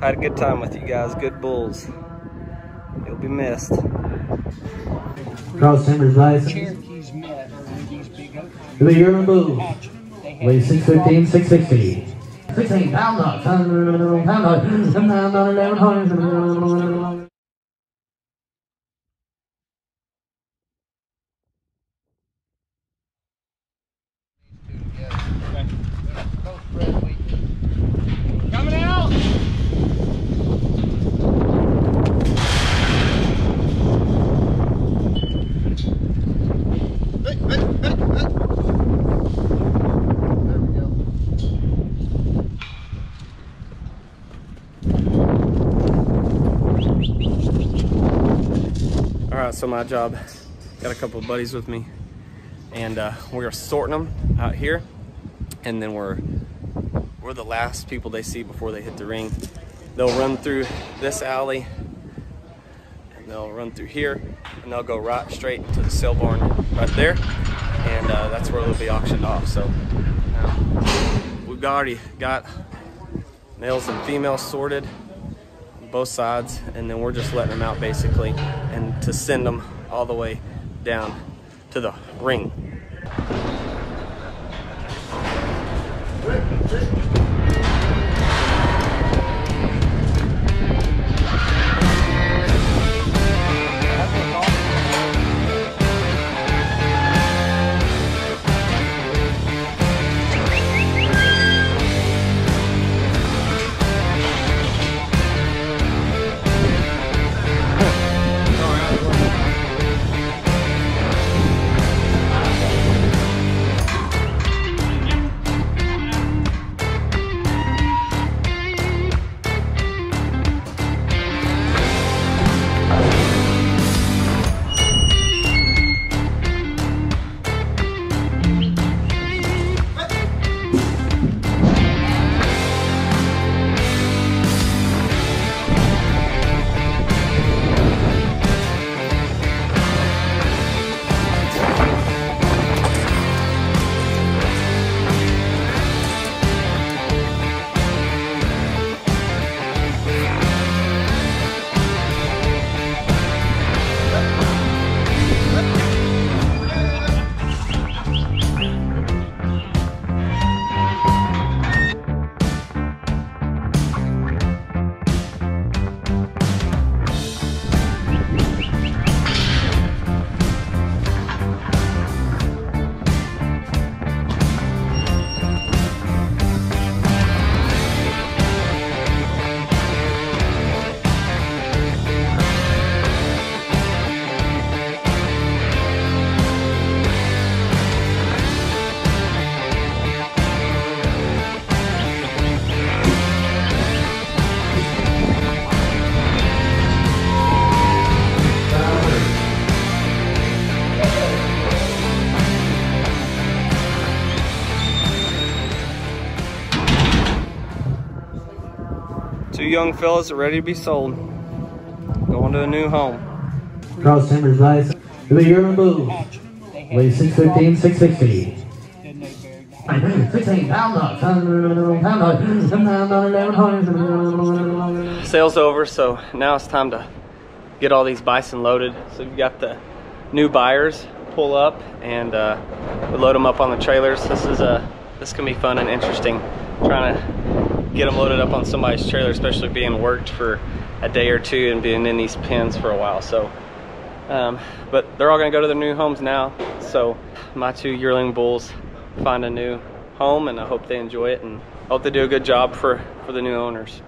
Had a good time with you guys. Good bulls. You'll be missed. Cross Timbers bison. Cherokees met over these big oak trees. To the Urban Bull. They had Weigh 615, 660. 16 pound dog. So my job, got a couple of buddies with me, and uh, we're sorting them out here, and then we're we're the last people they see before they hit the ring. They'll run through this alley, and they'll run through here, and they'll go right straight to the sale barn right there, and uh, that's where they'll be auctioned off. So um, we've already got males and females sorted both sides and then we're just letting them out basically and to send them all the way down to the ring two young fellas are ready to be sold going to a new home Cross Timbers bison. To Urban Bull. They had 615, 660. Then they buried 16 pound dog. Pound dog. Pound dog. 1100. sales over so now it's time to get all these bison loaded so we've got the new buyers pull up and uh, we load them up on the trailers this is a this can be fun and interesting trying to get them loaded up on somebody's trailer especially being worked for a day or two and being in these pens for a while. So um, but they're all gonna go to their new homes now. So my two yearling bulls find a new home and I hope they enjoy it and hope they do a good job for for the new owners